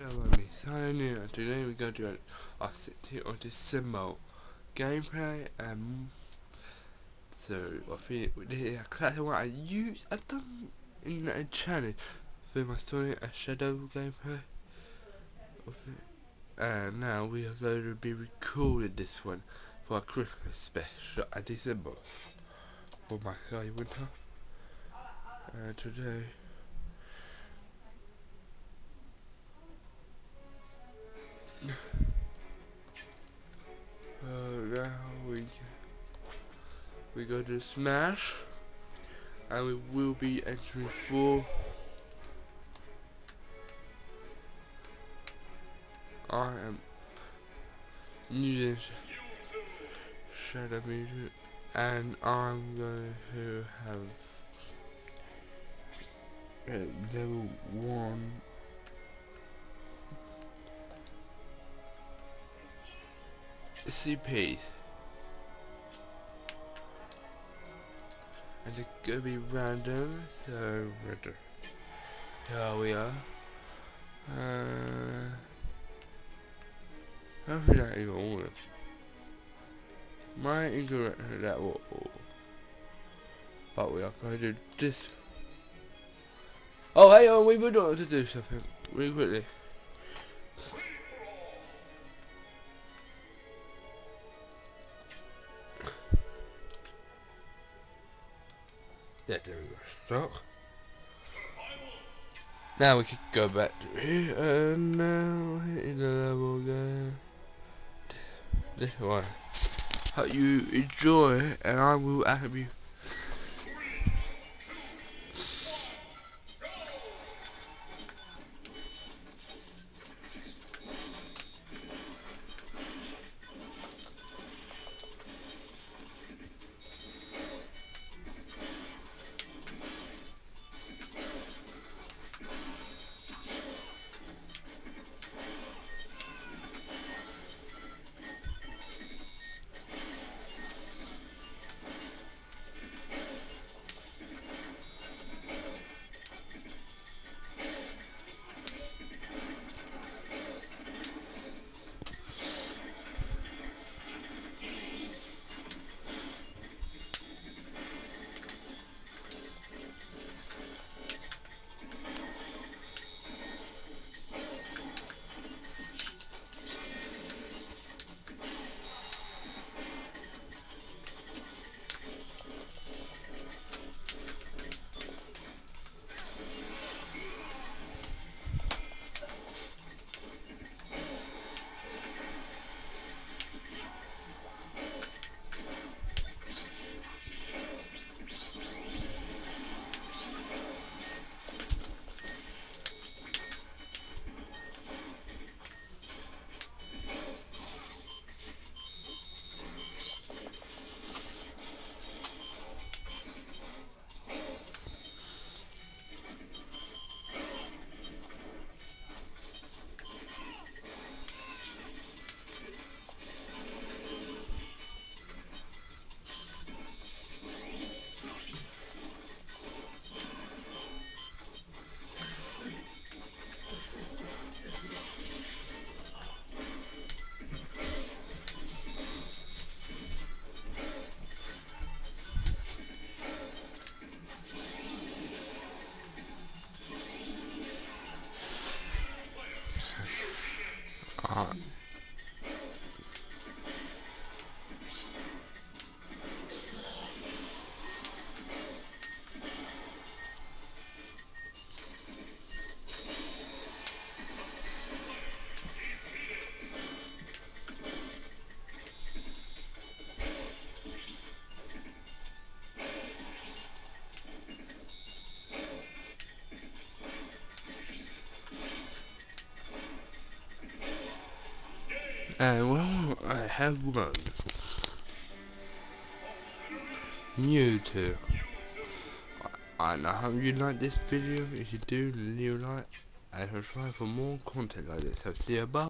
Hello, me signing in. And today we're going to do our 60th of December gameplay and so I think this is exactly what I used I've done in that channel for my Sonic a Shadow gameplay. And now we are going to be recording this one for a Christmas special at December for my Sky Winter. And today Uh, now we we go to Smash, and we will be entering four. I am using Shadow Music, and I'm going to have uh, level one CPs. And it's gonna be random, so random. Here we are. Uh, hopefully that even My incorrect that will. But we are going to do this. Oh, hey, on, we would want to do something really quickly. There we go. Stop. Now we can go back to here and now hitting the level again. This, this one. Hope you enjoy and I will actually And well, I have one. Mewtwo. I know how you like this video. If you do, leave a like and subscribe for more content like this. So see you bye.